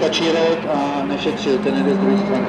kačírek a nešetřil, ten jde z druhé strany.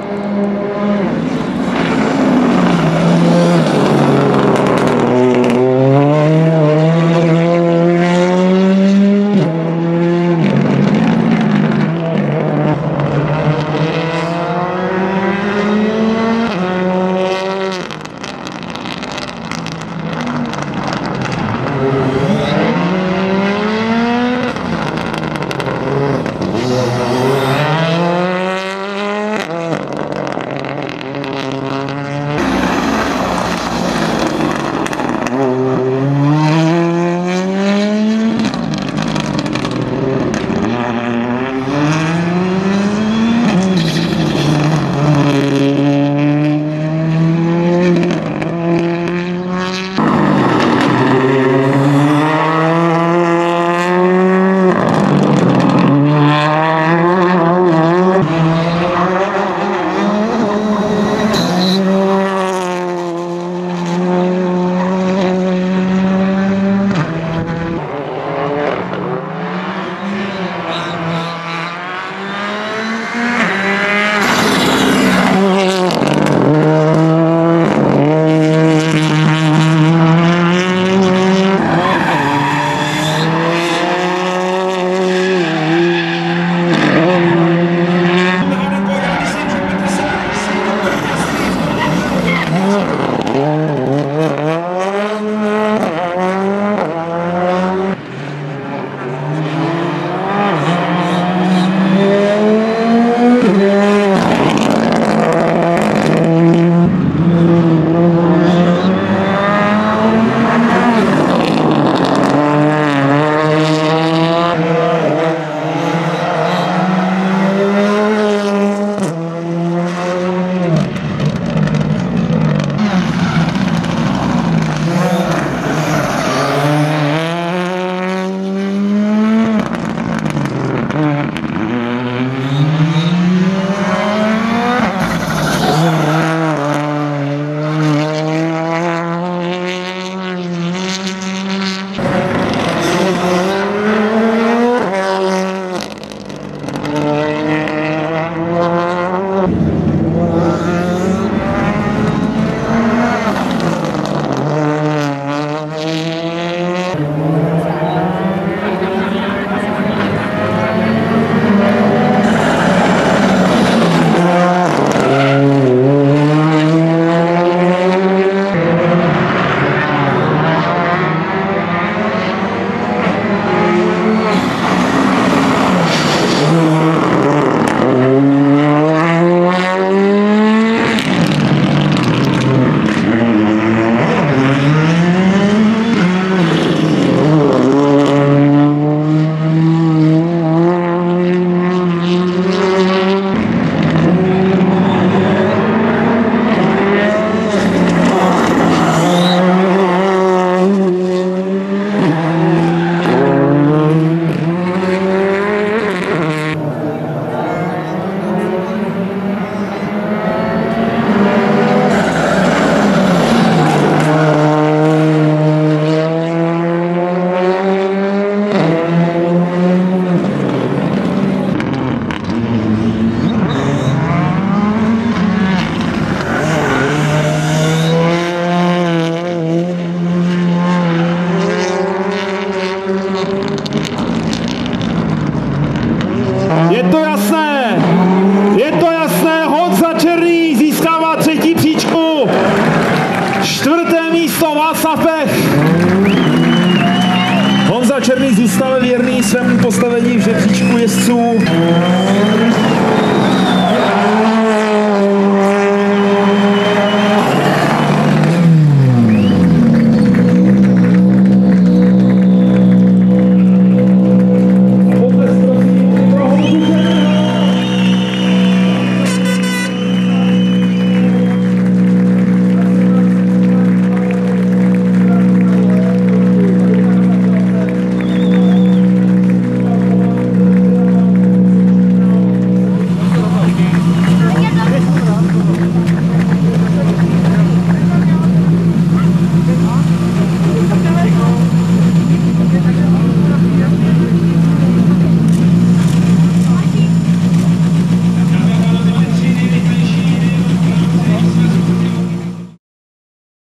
Zůstal věrný svému postavení v žebříčku jezdců.